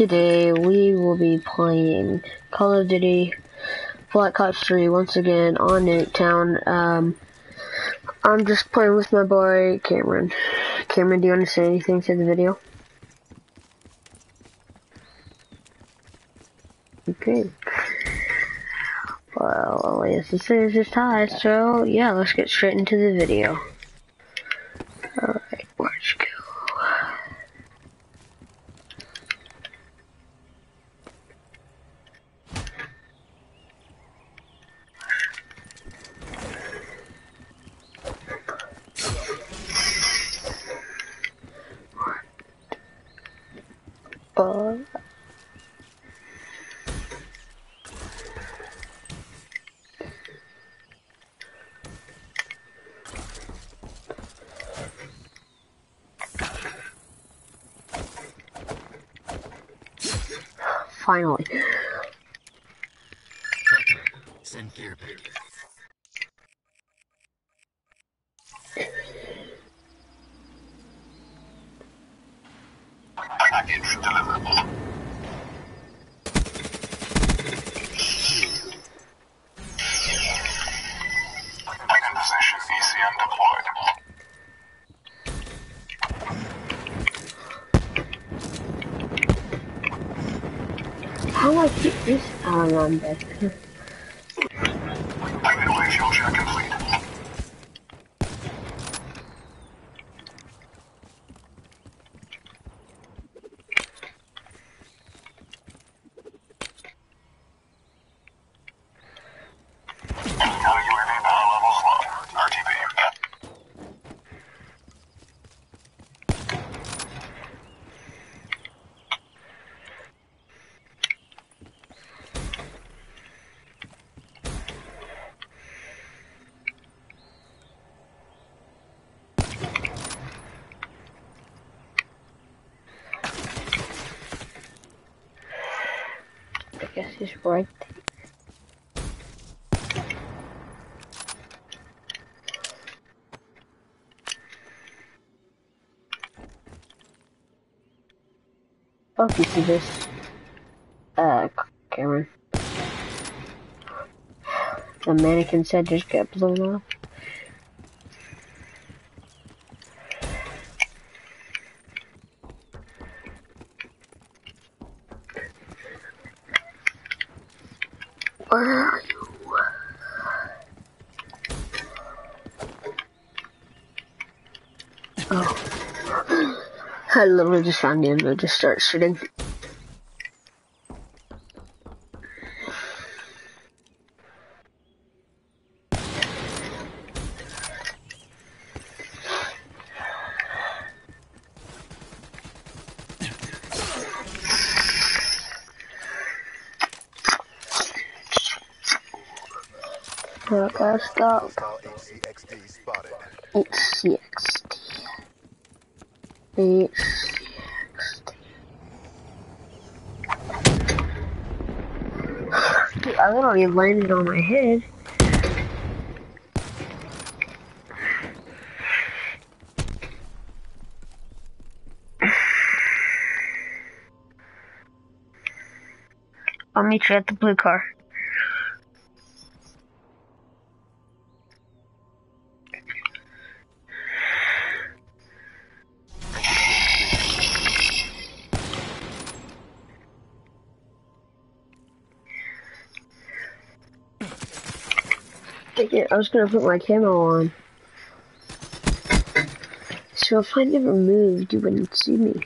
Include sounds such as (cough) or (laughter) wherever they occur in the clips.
today we will be playing Call of Duty Black Ops 3 once again on Nuketown. Um, I'm just playing with my boy Cameron. Cameron, do you want to say anything to the video? Okay. Well, all he has to say is just hi, so yeah, let's get straight into the video. Alright, where'd you go? Uh, finally. Send care package. Package deliverable. In position, ECM deployed. How do I keep this on right. Oh, you see this? Uh, Cameron. The mannequin said just got blown off. Where are you? Oh. I literally just found him and just start shooting. I gotta stop. Hostile HCXD spotted. HCXD. HCXD. Dude, I landed on my head. I'll meet you at the blue car. It, I was gonna put my camo on. So if I never moved, you wouldn't see me.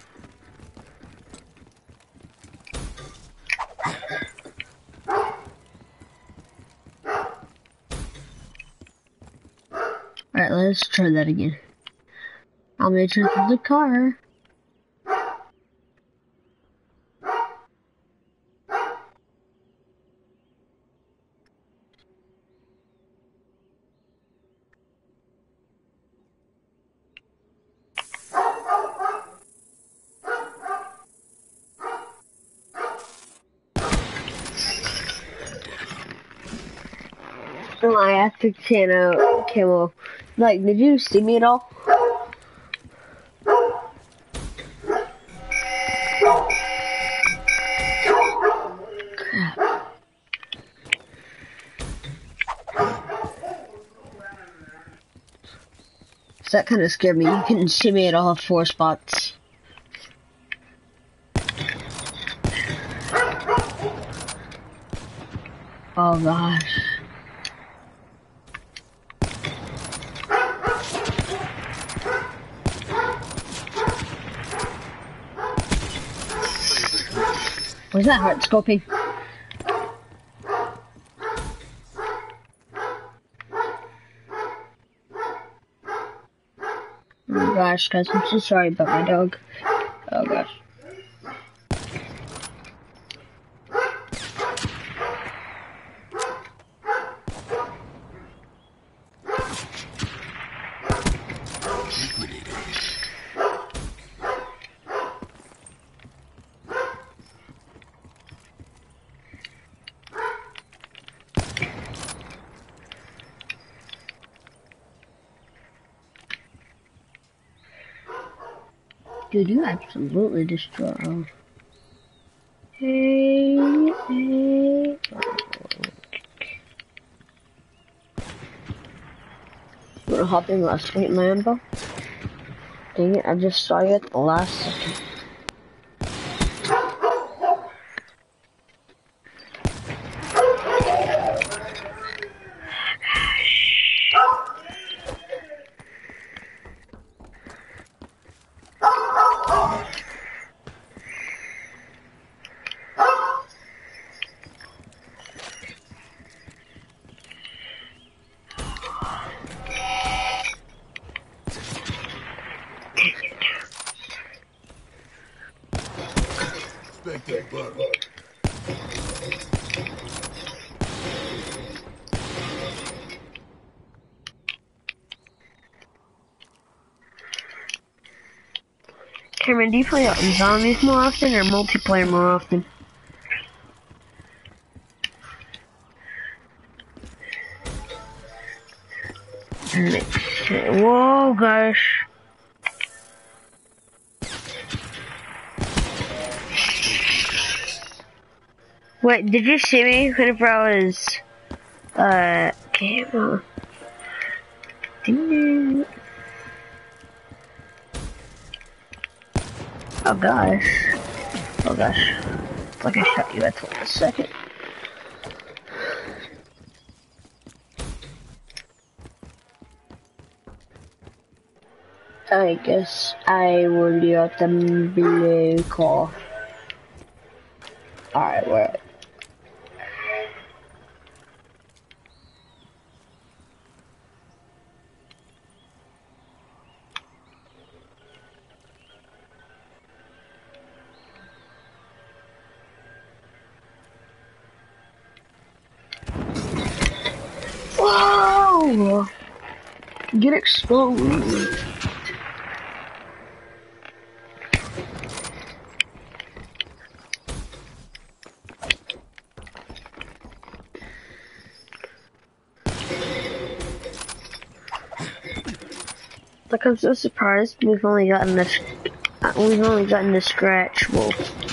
Alright, let's try that again. I'll make sure to the car. No, I after Chano came off. Like, did you see me at all? So that kind of scared me. You couldn't see me at all four spots. Oh gosh. That hard scoping? Oh gosh, guys, I'm so sorry about my dog. Oh gosh. Dude, you absolutely destroy. Oh. Hey, hey. You wanna hop in last week, Lambo? Dang it, I just saw you at the last second. Do you play zombies more often or multiplayer more often? Whoa, gosh. Wait, did you see me whenever I was, uh, camera? Gosh. Oh gosh. It's like I shot you at the last second. I guess I will let them below call. Alright, where? Whoa! Get exposed. Like I'm so surprised we've only gotten this. We've only gotten the scratch wolf.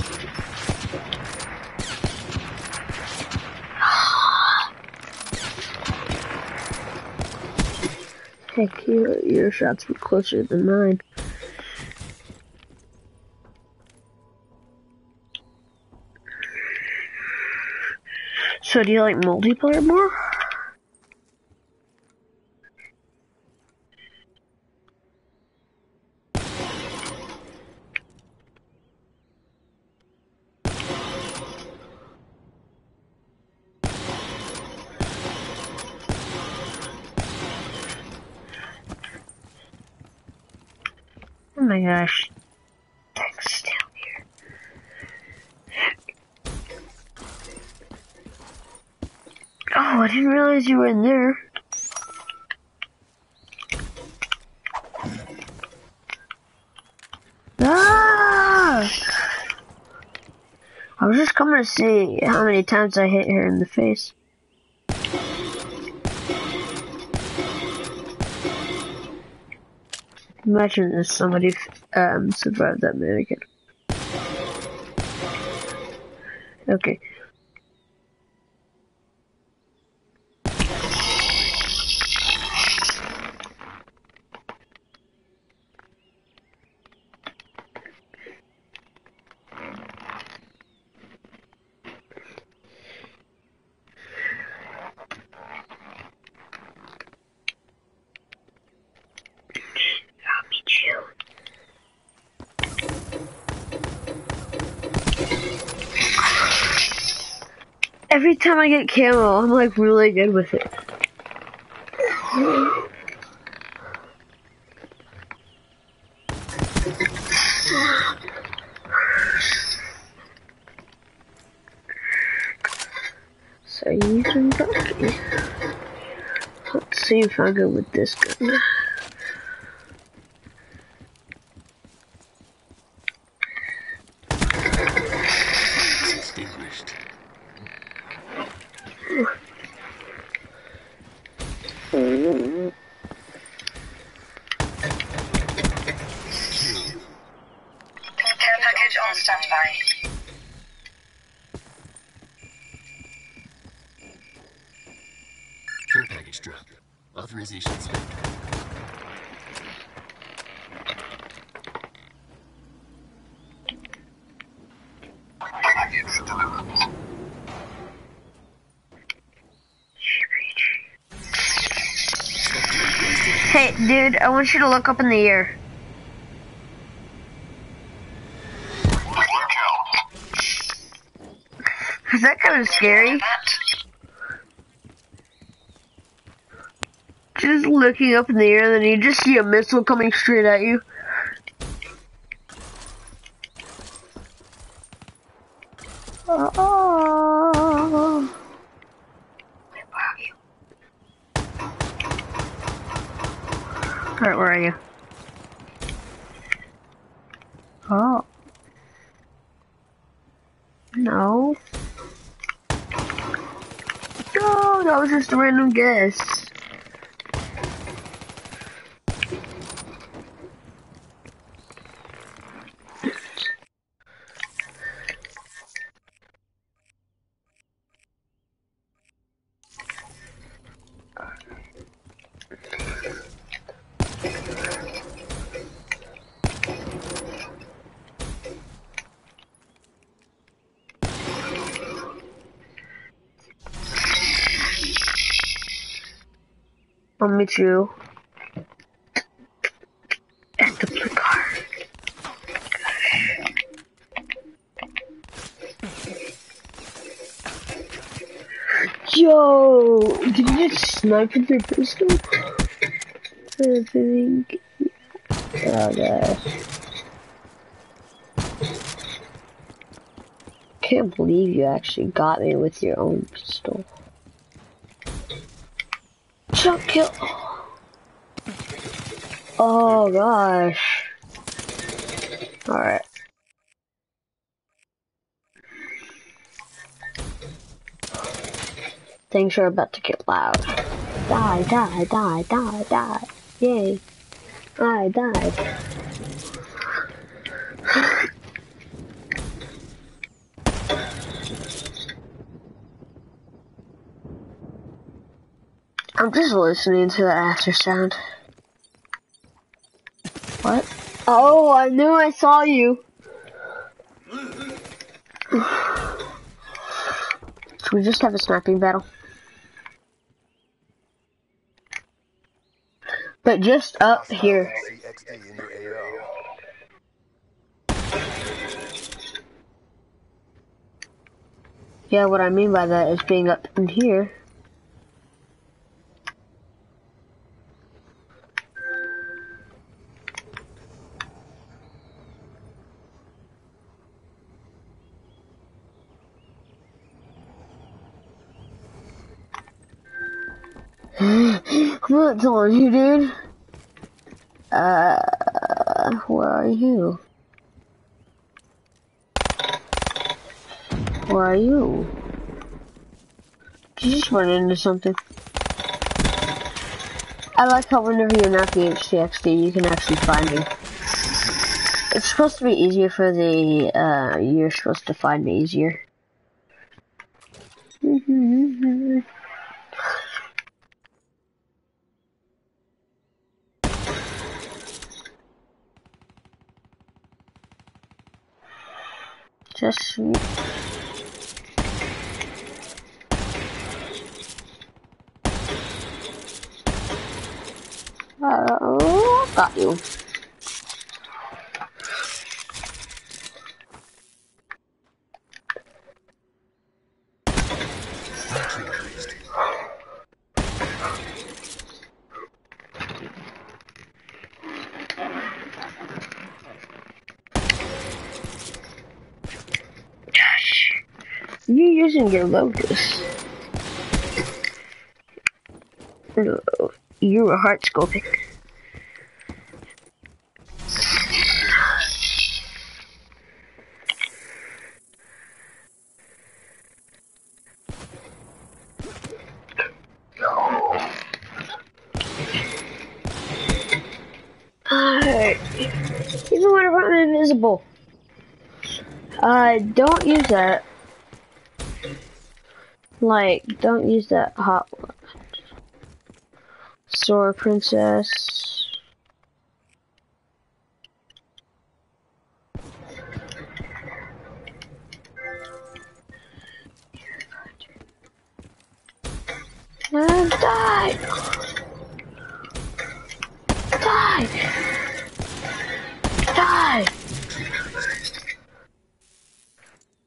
Heck, your your shots were closer than mine. So do you like multiplayer more? Oh my gosh. Here. Oh, I didn't realize you were in there. Ah! I was just coming to see how many times I hit her in the face. Imagine if somebody um, survived that mannequin. Okay. Every time I get camo, I'm like really good with it. So using Bucky. Let's see if I go with this gun. Extinguished. Care package on standby. Care package drop. Authorization spent. Package delivered. Hey, dude, I want you to look up in the air. Clear kill. Is that kind of scary? Just looking up in the air, and then you just see a missile coming straight at you. Oh. Where are you? Alright, where are you? Oh. No. No, that was just a random guess. I'll meet you at the blue car. Yo, did you just snipe with your pistol? I think. Oh gosh. Can't believe you actually got me with your own pistol. Shot kill. Oh gosh. Alright. Things are about to get loud. Die, die, die, die, die. Yay. I died. I'm just listening to the after sound. What? Oh, I knew I saw you. Should we just have a sniping battle? But just up here. Yeah, what I mean by that is being up in here. I'm not you, dude. Uh, where are you? Where are you? Did you just run into something? I like how whenever you're not the HCXD, you can actually find me. It's supposed to be easier for the, uh, you're supposed to find me easier. Just Uh, got. You using your locus? No, you were hard scoping. Alright. When I'm invisible. Uh, don't use that. Like, don't use that hot. Sword Princess. And die! Die! Die!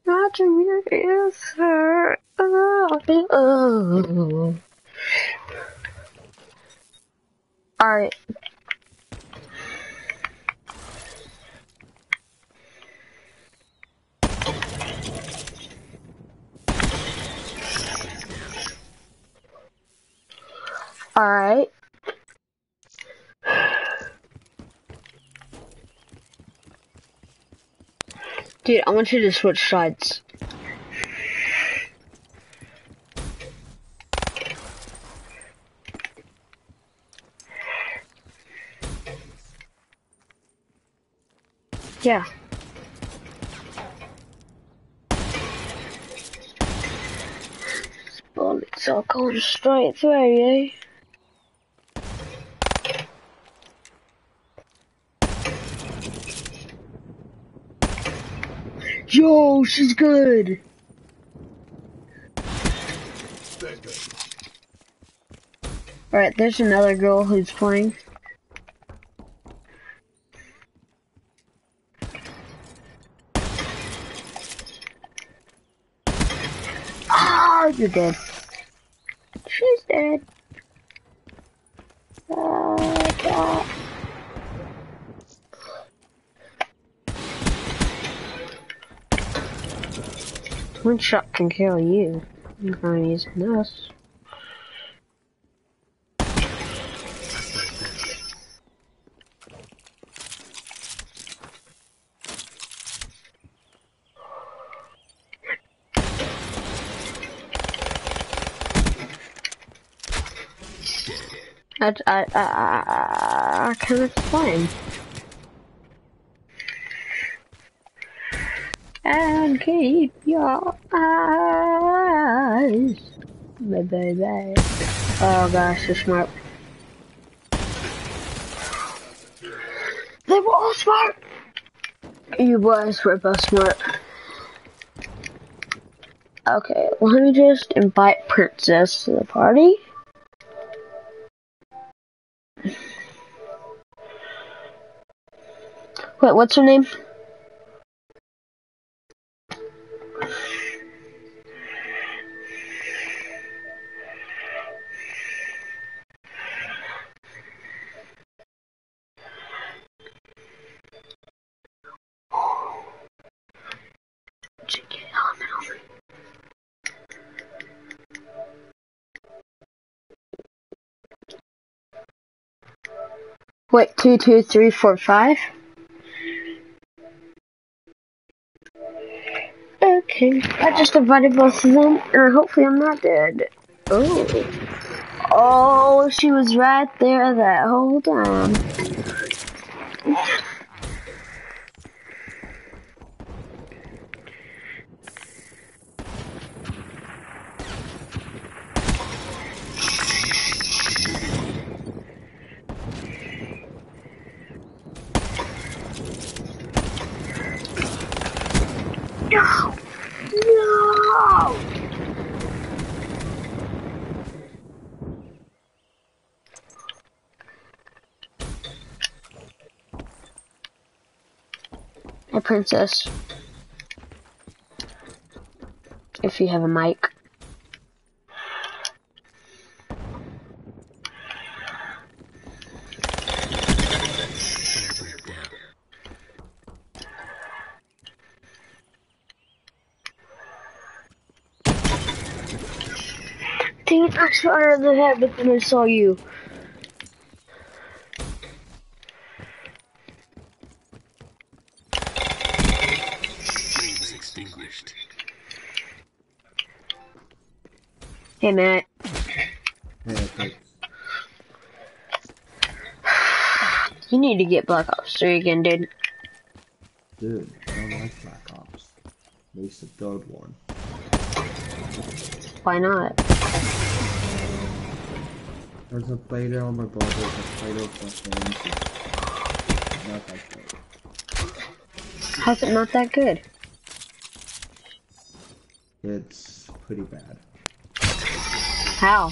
Not your answer. Oh. Alright. Alright. Dude, I want you to switch sides. Yeah. Bullets are going straight through you. Yo, she's good. Alright, there's another girl who's playing. Oh, you're dead. She's dead. Uh, God. One shot can kill you. I'm gonna use this. I, I, I, I, I can explain. And keep your eyes. Bye. Oh gosh, you're smart. They were all smart! You boys were both smart. Okay, let me just invite Princess to the party. Wait, what's her name? Wait, two, two, three, four, five. Okay, I just invited both of them, and hopefully I'm not dead. Oh. Oh, she was right there that whole time. princess. If you have a mic. I think sorry actually under the head, but then I saw you. Hey, Matt. Okay. You need to get Black Ops 3 again, dude. Dude, I don't like Black Ops. At least the third one. Why not? Because I played it on my brother's, I played it with my friends. Not that great. How's it not that good? It's pretty bad. How?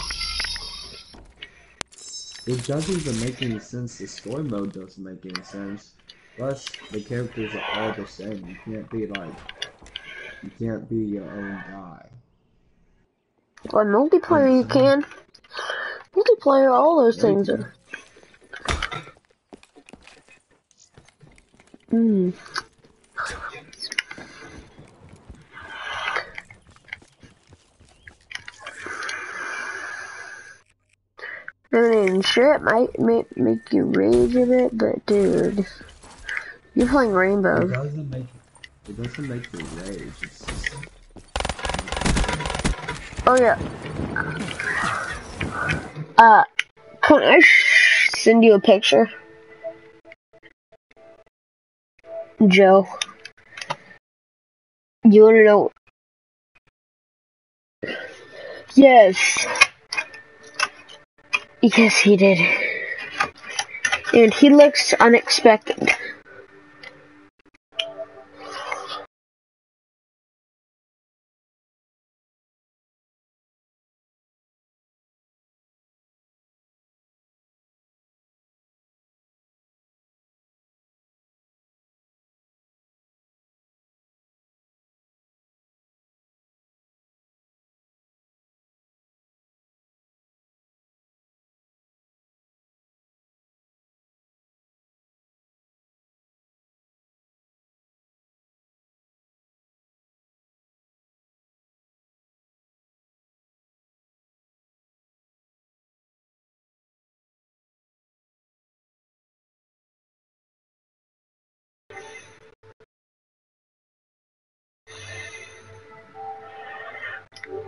It doesn't even make any sense. The story mode doesn't make any sense. Plus, the characters are all the same. You can't be like, you can't be your own guy. On multiplayer, you can. Multiplayer, all those things are. Hmm. I mean, sure, it might make, make you rage a bit, but dude, you're playing It Rainbow. doesn't make, it doesn't make you rage. It's just, Oh yeah. Uh, can I sh- send you a picture? Joe. You wanna know? Yes. Yes, he did. And he looks unexpected.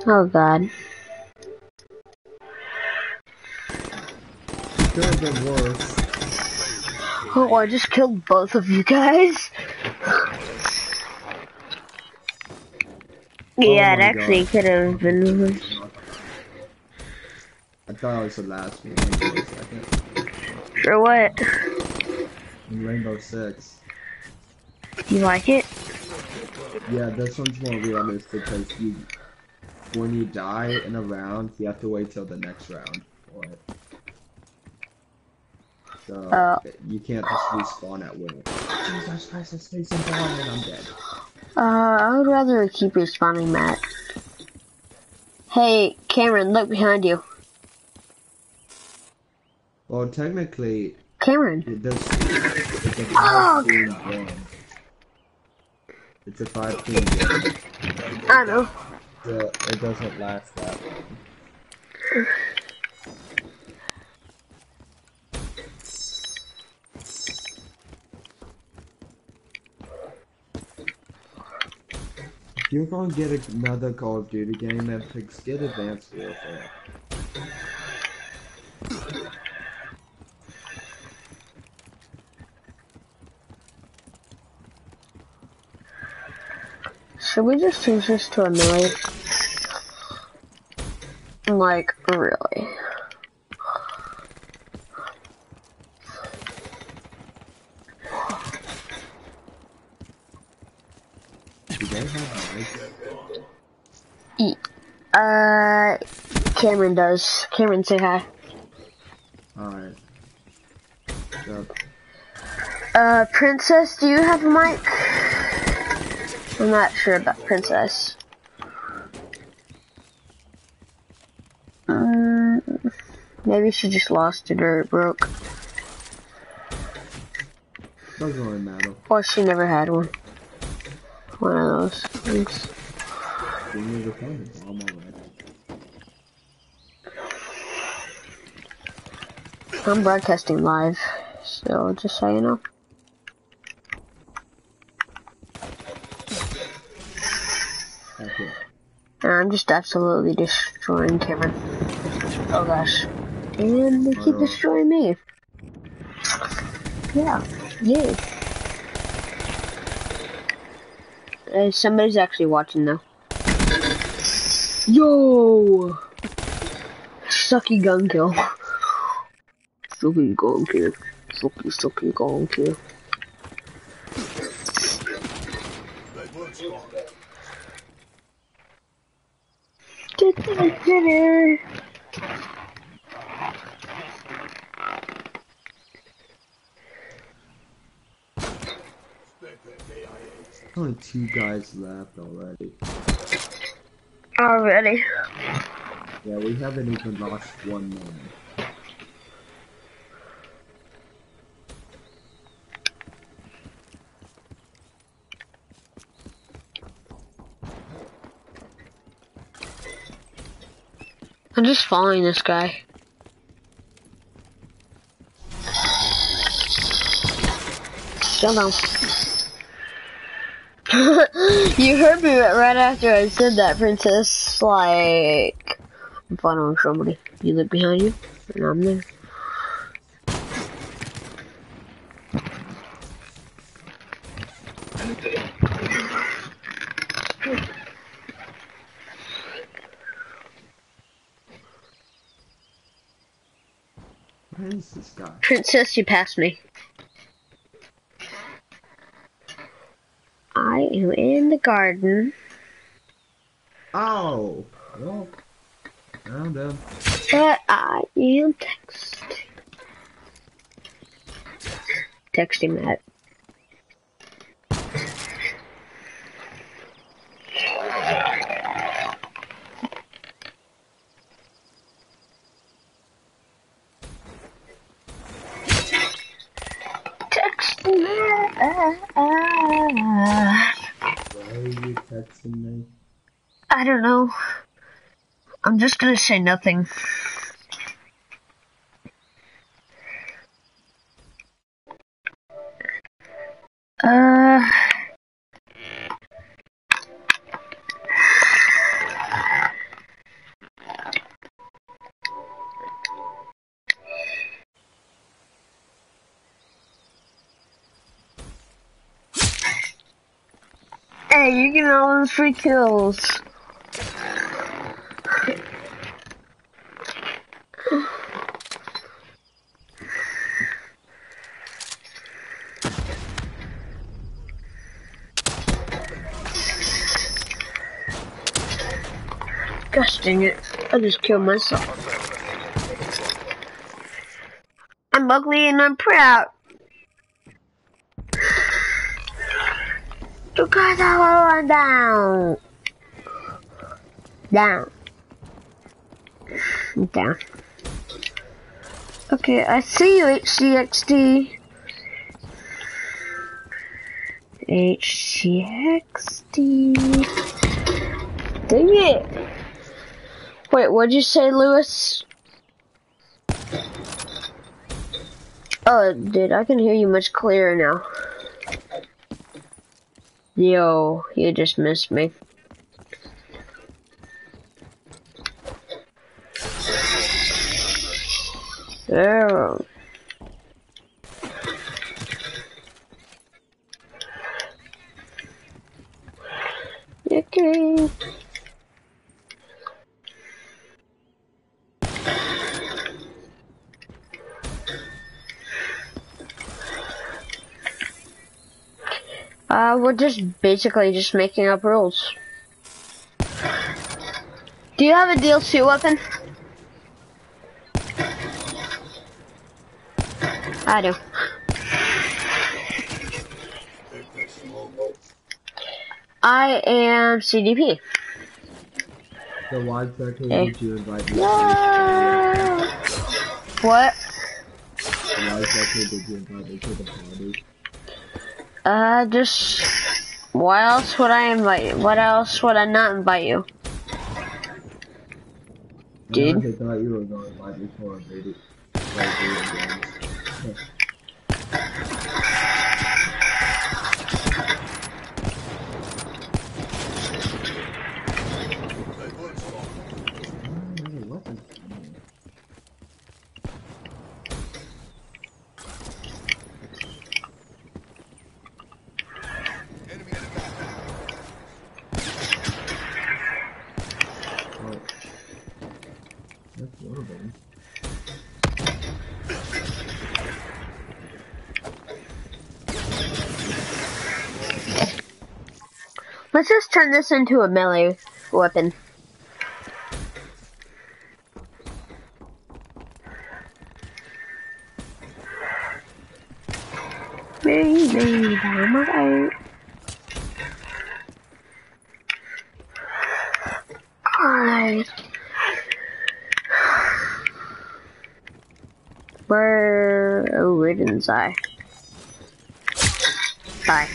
Oh god. could have been worse. Oh, I just killed both of you guys. Oh yeah, it actually God. could have been worse. I thought it was the last one for a second. For what? Rainbow Six. You like it? Yeah, this one's more realistic because you, when you die in a round, you have to wait till the next round for it. So Uh. you can't just respawn at will. Jesus Christ, it's facing down and I'm dead. Uh, I would rather keep respawning, Matt. Hey, Cameron, look behind you. Well, technically, Cameron. it does. It's a Oh, five team game. It's a five team game. I know. It doesn't last that long. You're gonna get another Call of Duty game, that picks get Advanced Warfare. Should we just change this to a melee? Like, really? Do they have mics? Uh, Cameron does. Cameron, say hi. Alright. Uh, Princess, do you have a mic? I'm not sure about Princess. Um, maybe she just lost it or it broke. Doesn't really matter. Or she never had one. One of those things. I'm broadcasting live, so just so you know. I'm just absolutely destroying Cameron. Oh gosh. And they keep destroying me. Yeah. Yay. Uh, somebody's actually watching though. Yo! Sucky gun kill. Sucky gun kill. Sucky, sucky gun kill. Dinner. Only two guys left already. Already. Yeah, we haven't even lost one man. Just following this guy. Still (laughs) down. you heard me right after I said that, Princess. Like, I'm following somebody. You look behind you, and I'm there. Where is this guy? Princess, you passed me. I am in the garden. Oh! Well, found him. But I am texting. Texting Matt. Texting Matt. Why are texting me? I don't know. I'm just gonna say nothing. Free kills. Gosh dang it. I just killed myself. I'm ugly and I'm proud. Guys are down. Down. Down. Okay, I see you, HCXD. HCXD. Dang it. Wait, what'd you say, Lewis? Oh, dude, I can hear you much clearer now. Yo, you just missed me. There. Okay. Uh, we're just basically just making up rules. Do you have a DLC weapon? I do. I am CDP. So why exactly Hey. did you invite me? What? Why exactly did you invite me to the party? Uh, just. Why else would I invite you? What else would I not invite you? I Dude. honestly thought you were going to invite me for a video. play video games. Oh, there's a weapon. Oh. That's one of them. Let's just turn this into a melee weapon. Maybe I'm right. Alright. Where? Oh, where didn't I? Bye.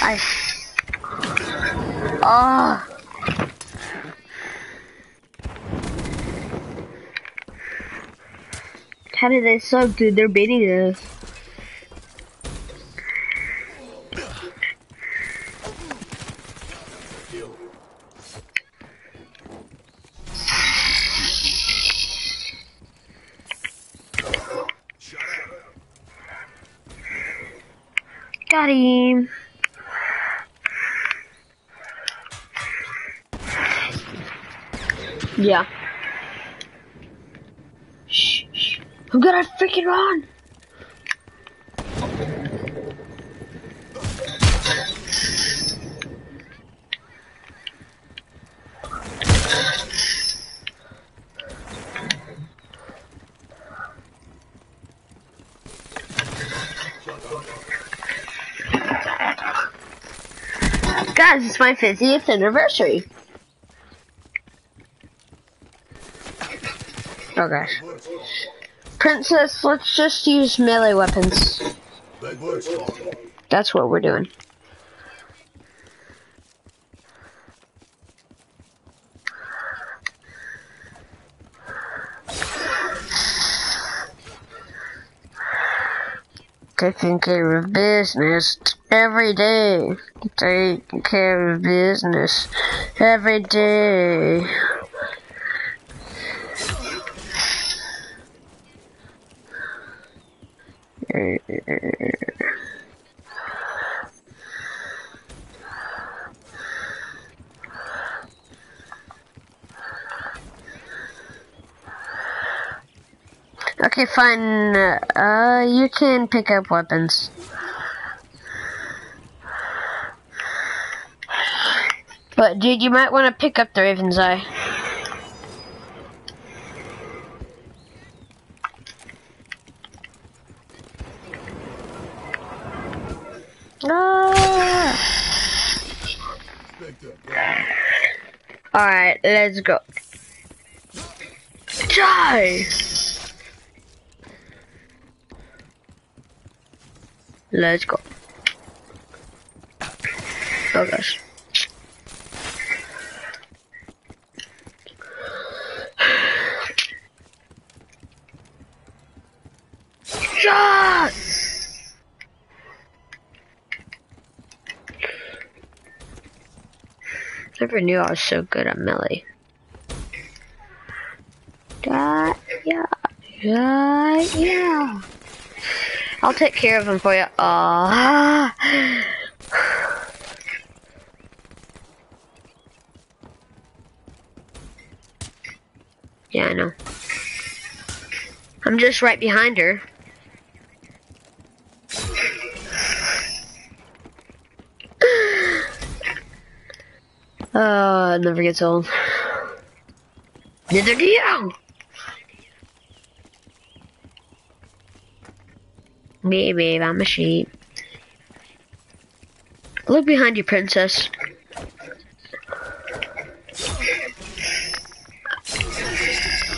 Bye. Ah. How did they suck, dude? They're beating us. Got him. Yeah. Shh, shh. I'm gonna freaking run. Guys, it's my 50th anniversary. Oh gosh. Princess, let's just use melee weapons. That's what we're doing. Taking care of business every day. Taking care of business every day. Okay, fine. Uh, you can pick up weapons. But dude, you might want to pick up the Raven's Eye. Ah! Alright, let's go. Die! Let's go. Oh gosh. Shot! Never knew I was so good at melee. Yeah, yeah. I'll take care of him for you. Ah. (sighs) Yeah, I know. I'm just right behind her. Oh, it never gets old. Neither do you! Me, babe, I'm a sheep. Look behind you, princess.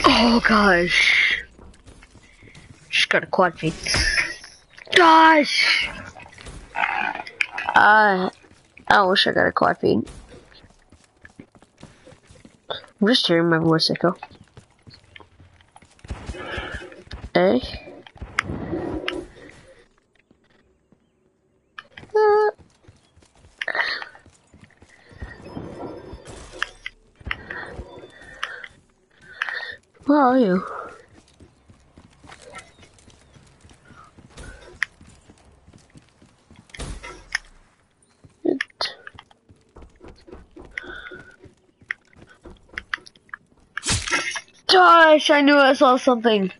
Oh gosh. Just got a quad feed. Gosh! Uh, I wish I got a quad feed. I'm just hearing my voice echo. Eh? Uh. Where are you? It- Gosh, I knew I saw something.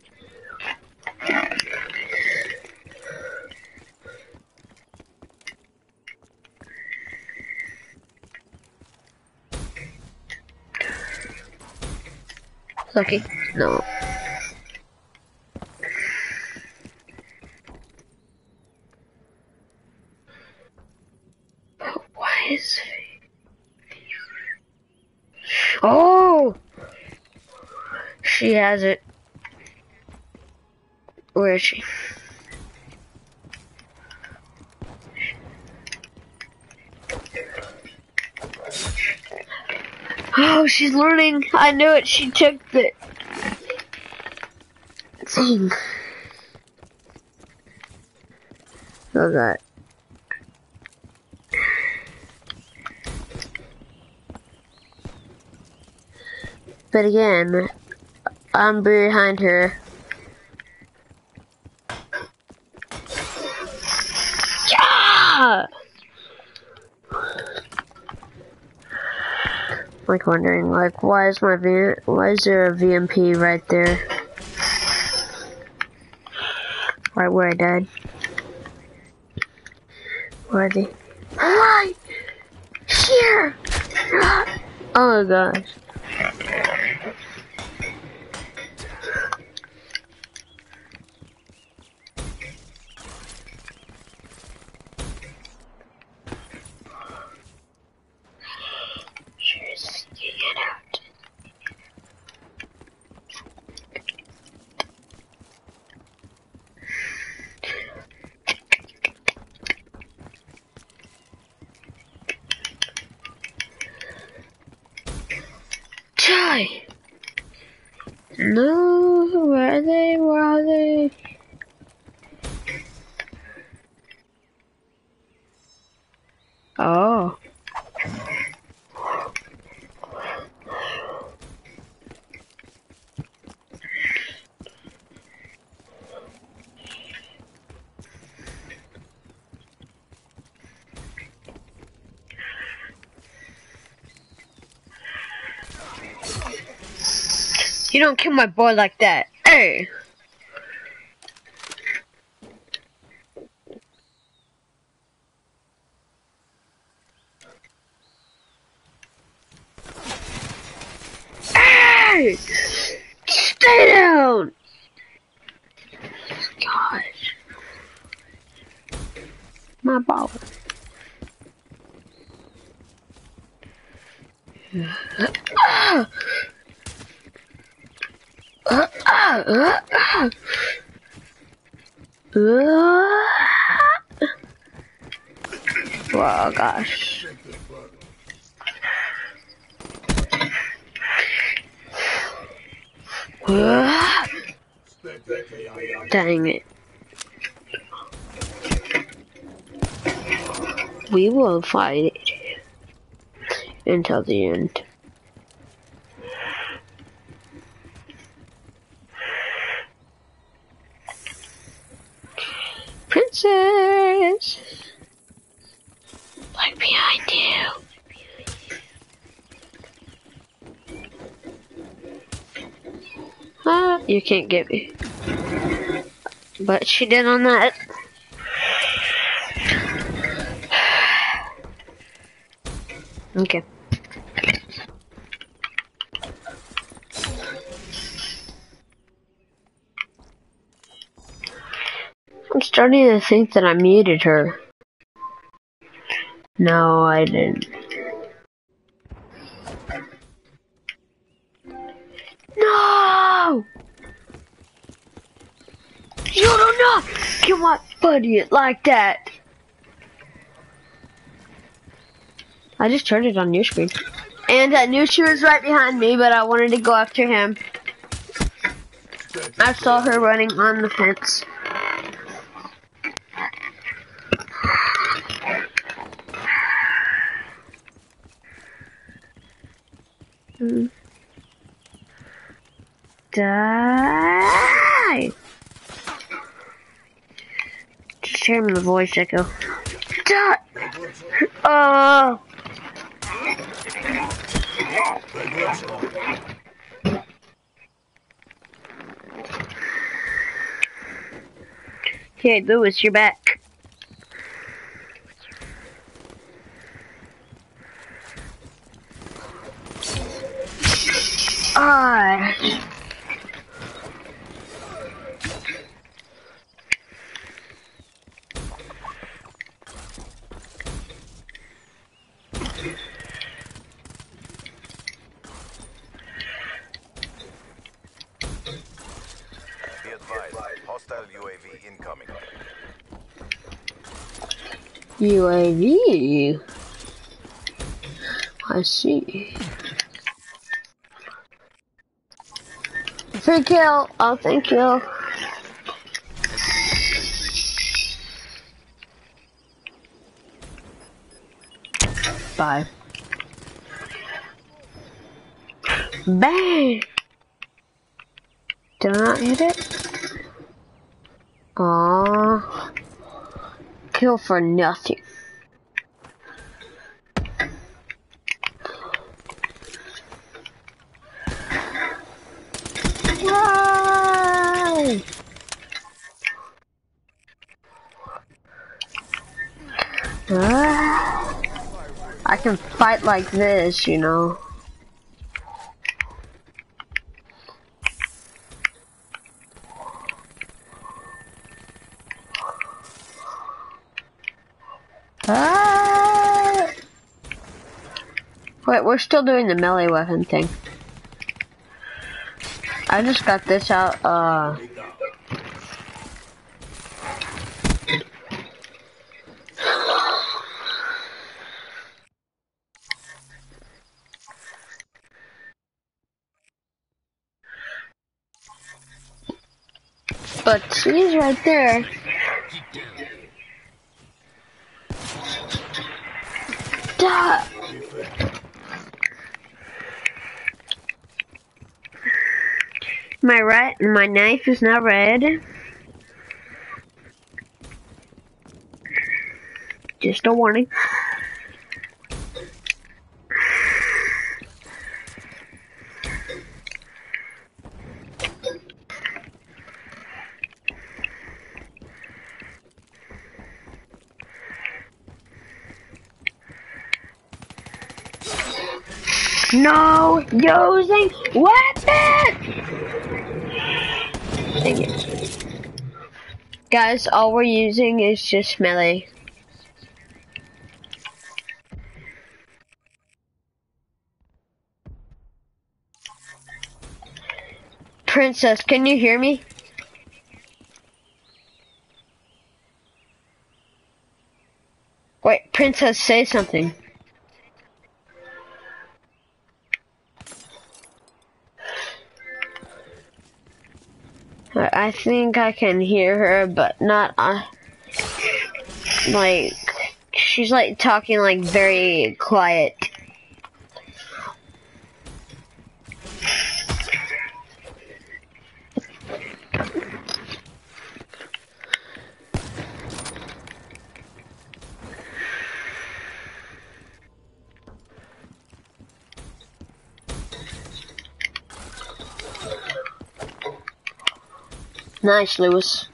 Lucky? No. Why is Oh! She has it. Where is she? Oh, she's learning. I knew it. She took the thing. Oh god. But again, I'm behind her. Yeah! Like wondering, like, why is my V? Why is there a VMP right there? Right where I died. Where are they? (gasps) Right here! (gasps) Oh gosh. She's sneaking out. Chai! No, where are they? Where are they? Oh. You don't kill my boy like that. Hey! Stay down! Gosh. My ball. Ah! Uh, uh, uh, uh. Uh. Well, gosh. Uh. Dang it. We will fight until the end. Princess! Look behind you. Ah, you can't get me. But she did on that. Okay. I'm starting to think that I muted her. No, I didn't. No! You do not kill my buddy like that. I just turned it on your screen. And I knew she was right behind me, but I wanted to go after him. I saw her running on the fence. Die! Just hear him the voice echo. Die! Oh! Okay, Lewis, you're back. Ah. Be advised, hostile UAV incoming. UAV. I see. Free kill. Oh, thank you. Bye. Bang! Did I not hit it? Kill for nothing. Ah, I can fight like this, you know. We're still doing the melee weapon thing. I just got this out, uh... But she's right there. Duh. My right, my knife is not red. Just a warning. No using weapon! Dang it. Guys, all we're using is just melee. Princess, can you hear me? Wait, Princess, say something. I think I can hear her, but not, uh, like, she's like talking like very quiet. Nice, Lewis.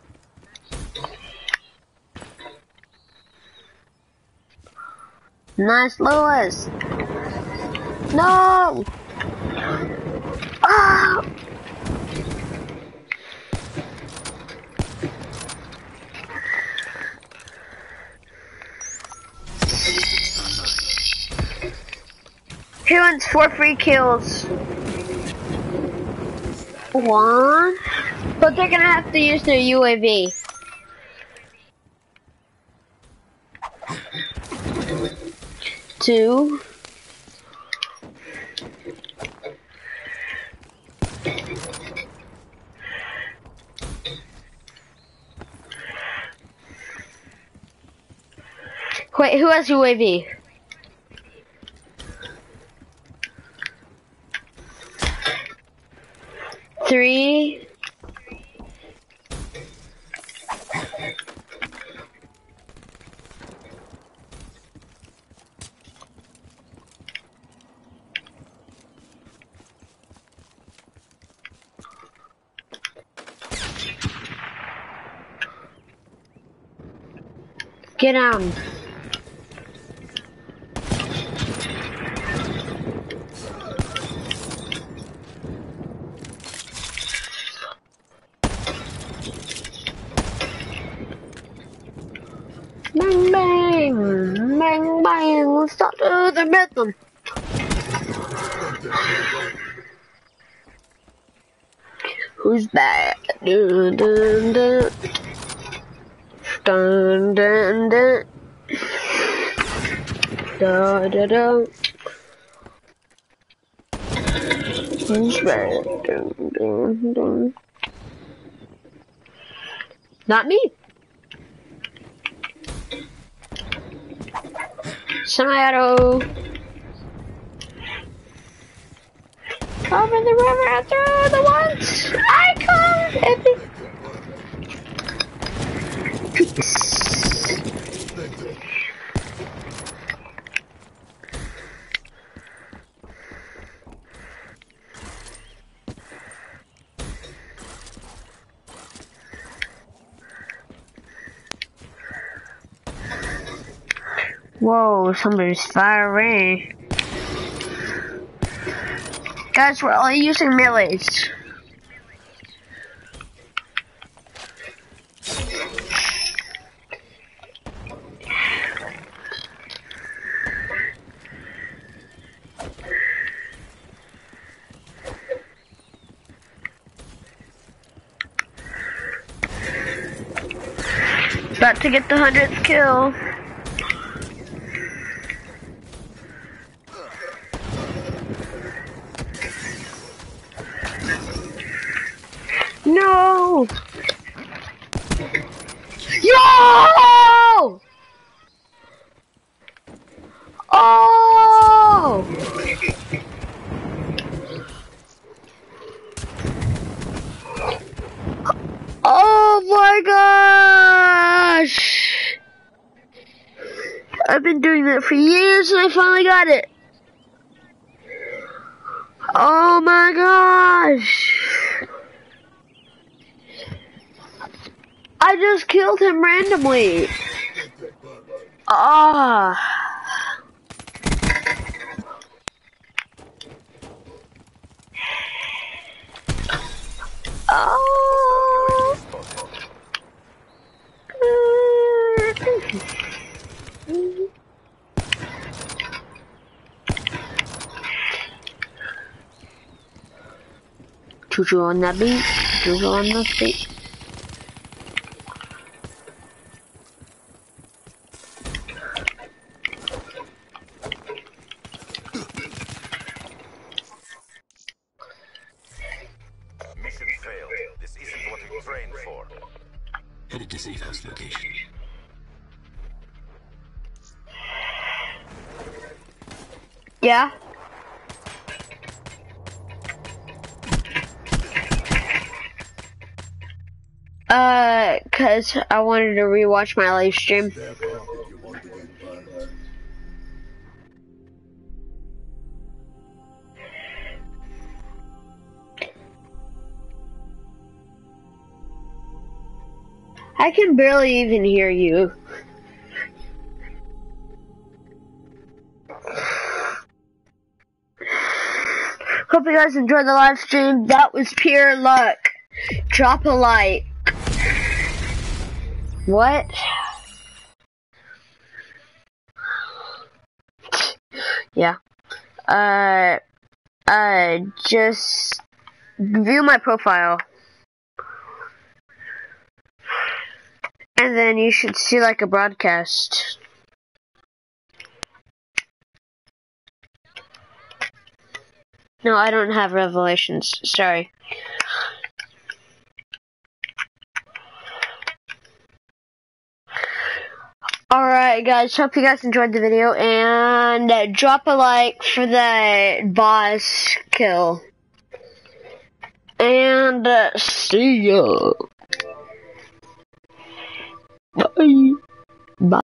Nice, Lewis. No! Ah! He wants four free kills. One. But they're gonna have to use their UAV. Two. Wait, who has UAV? Get down. Bang bang, bang bang, let's start to the rhythm. Who's that? Dun dun Da. Not me. Semi-auto. Over the river through the woods. I come epic. Somebody's firing. Guys, we're only using melees. About to get the hundredth kill. No! Yo! Oh! Oh my gosh! I've been doing that for years and I finally got it. Oh my gosh! I just killed him randomly. Ah. Oh. spotted. Choo-choo on that beat. Choo-choo on the beat. Isn't what we trained for. Headed to safe house location. Yeah. Uh, cause I wanted to rewatch my live stream. I can barely even hear you. Hope you guys enjoyed the live stream. That was pure luck. Drop a like. What? Yeah. Uh, uh, just view my profile. And then you should see like a broadcast. No, I don't have revelations. Sorry. Alright, guys, hope you guys enjoyed the video and drop a like for the boss kill. And uh, see ya. 拜 (laughs) 拜